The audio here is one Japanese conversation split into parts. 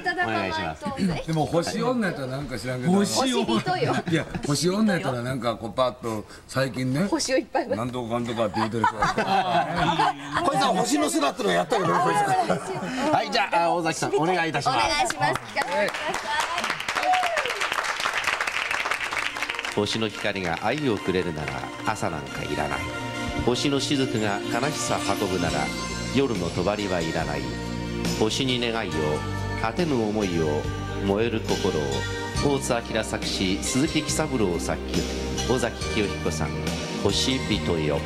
いただかないとぜでも星女やったらなんか知らんけど。ひ星人よ。いや星女やったらなんかこうパッと最近ね星をいっぱい。なんとかかんとかって言ってる人がこいつは星の巣だってのやったけどはいじゃあ大崎さんお願いいたしおます。願いします。聞かせてください。星の光が愛をくれるなら朝なんかいらない。星の雫が悲しさ運ぶなら夜の帳はいらない。星に願いを果てぬ思いを燃える心を大津明作詞鈴木喜三郎作曲尾崎清彦さん「星人よ」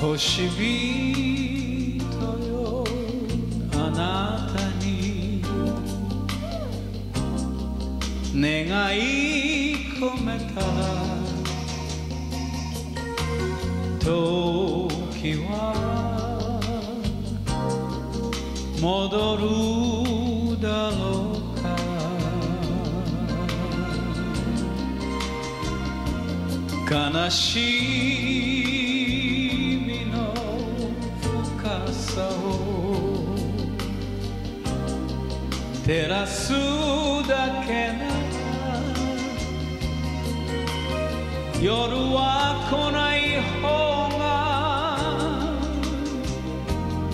星人願い込めた時は戻るだろうか。悲しみの深さを照らす夜は来ない方が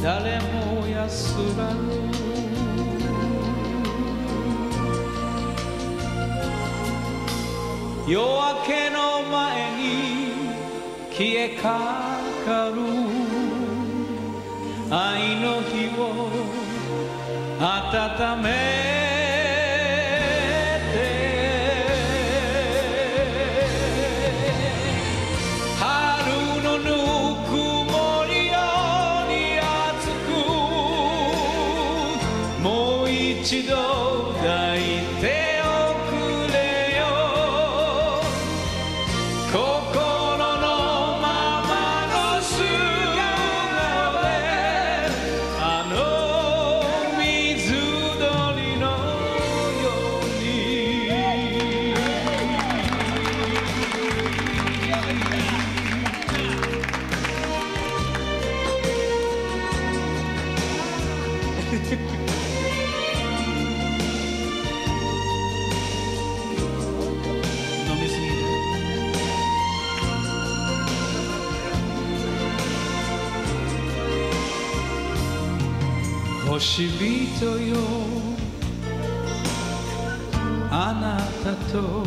誰も安らぐ夜明けの前に消えかかる。愛の火を温めもう星人よ。あなたと。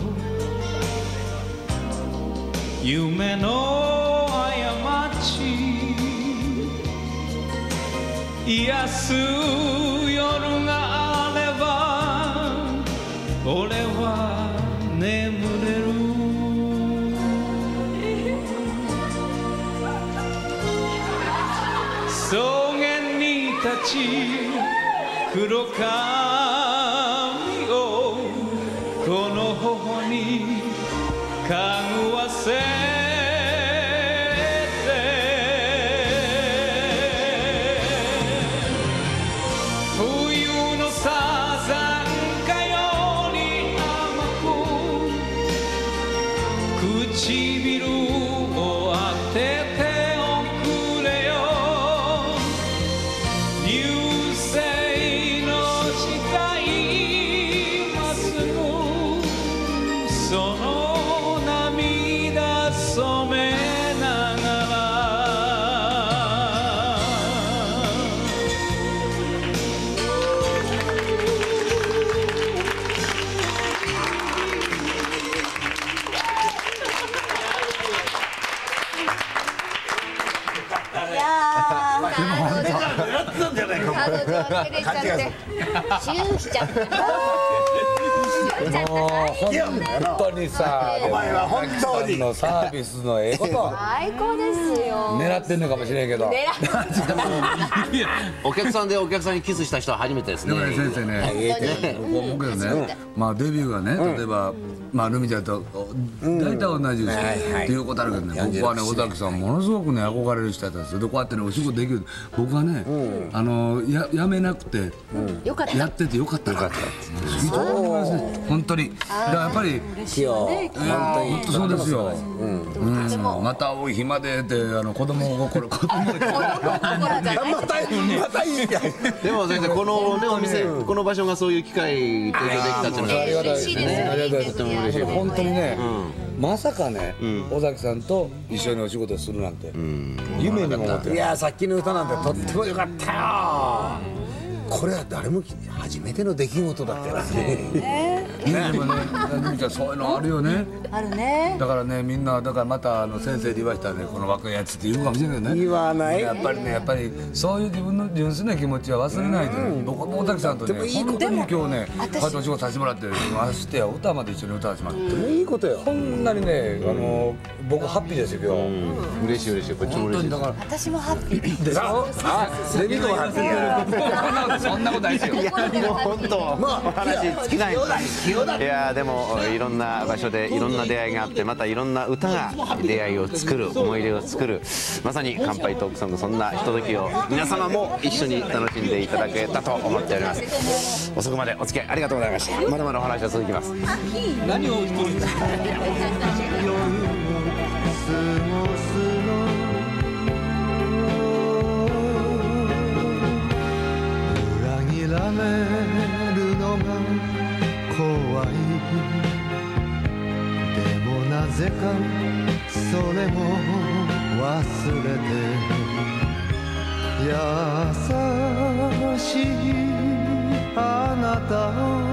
夢の過ち。癒すに立ち黒髪をやってたんじゃないか彼女は照れちゃって。チューしちゃってもう本当にさお前は本当に。のサービスのええこと。最高ですよ。狙ってんのかもしれんけど。狙ってお客さんでお客さんにキスした人は初めてですね。でもね先生ね僕思うけどね。まあデビューがね例えばまあルミちゃんと大体同じですっていうことあるけどね。僕はね尾崎さんものすごくね憧れる人だったんです。よでこうやってねお仕事できる。僕はねあのややめなくてやっててよかった。なって非常に思います本当に。だからやっぱりいや本当に本当そうですよ、うん。また多い暇でってあの子供心子供心またまたいいでも先生このねお店この場所がそういう機会提供できたっていうのがありがたいです嬉しいですね。ありがたいとても嬉しい本当にね、まさかね、尾崎さんと一緒にお仕事するなんて、夢にも思ってない。いやさっきの歌なんてとってもよかったよこれは誰も初めての出来事だったよね。ね、でもね、ルミちゃんそういうのあるよね。あるね。だからね、みんなだからまたあの先生に言わしたらね、この若いやつって言うかもしれないね。言わない？やっぱりね、やっぱりそういう自分の純粋な気持ちは忘れないで、僕も尾崎さんとね、本当に今日ね、こうやってお仕事させてもらって、ましてや歌まで一緒に歌わせてもらって。いいことよ。こんなにね、あの僕ハッピーですよ今日。嬉しい嬉しい。こっちも嬉しい本当にだから。私もハッピーでしょ？あレミコはそんなことないですよ。もう本当お話尽きない。いやでもいろんな場所でいろんな出会いがあってまたいろんな歌が出会いを作る思い出を作るまさに乾杯トークソングそんなひとときを皆様も一緒に楽しんでいただけたと思っております。遅くまでお付き合いありがとうございました。まだまだお話は続きます。何を一人でそれも忘れて。優しいあなたを。